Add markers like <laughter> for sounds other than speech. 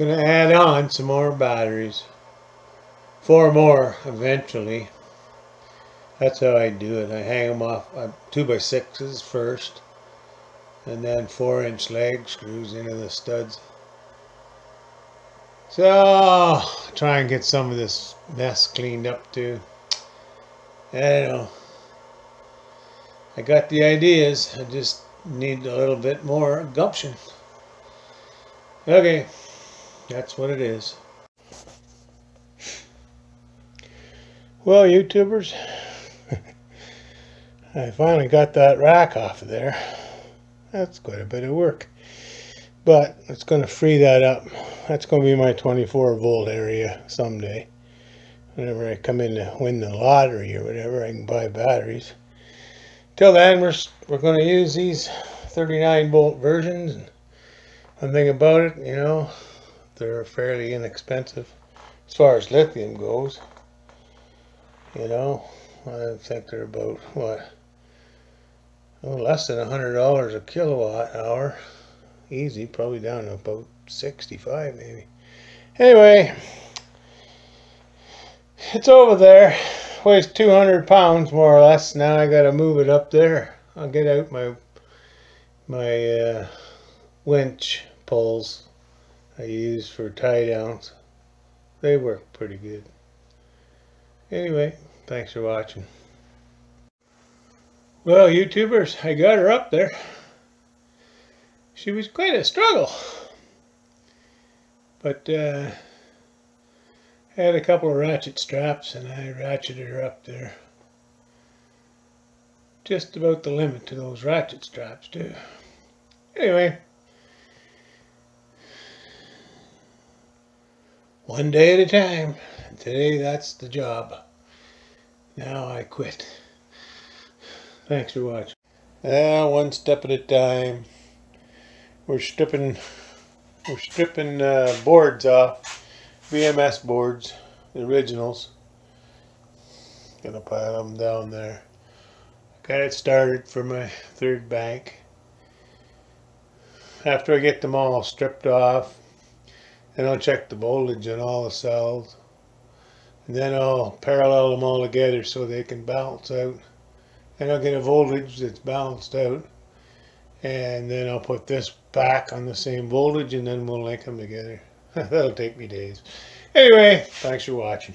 Gonna add on some more batteries. Four more eventually. That's how I do it. I hang them off uh, two by sixes first and then four inch leg screws into the studs. So try and get some of this mess cleaned up too. I don't know. I got the ideas. I just need a little bit more gumption. Okay, that's what it is. Well, YouTubers, <laughs> I finally got that rack off of there. That's quite a bit of work. But it's going to free that up. That's going to be my 24 volt area someday. Whenever I come in to win the lottery or whatever, I can buy batteries. Till then, we're, we're going to use these 39 volt versions. One thing about it, you know, they're fairly inexpensive as far as lithium goes. You know, I think they're about, what, oh, less than a $100 a kilowatt hour. Easy, probably down to about 65 maybe. Anyway, it's over there. Weighs 200 pounds more or less. Now I got to move it up there. I'll get out my my uh, winch poles I use for tie downs. They work pretty good. Anyway, thanks for watching. Well, YouTubers, I got her up there. She was quite a struggle. But uh, I had a couple of ratchet straps and I ratcheted her up there. Just about the limit to those ratchet straps too. Anyway, one day at a time. Today that's the job. Now I quit. Thanks for watching. Ah, one step at a time. We're stripping, we're stripping uh, boards off, BMS boards, the originals. Gonna pile them down there. Got it started for my third bank after I get them all stripped off, then I'll check the voltage on all the cells. And then I'll parallel them all together so they can balance out. And I'll get a voltage that's balanced out. And then I'll put this back on the same voltage and then we'll link them together. <laughs> That'll take me days. Anyway, thanks for watching.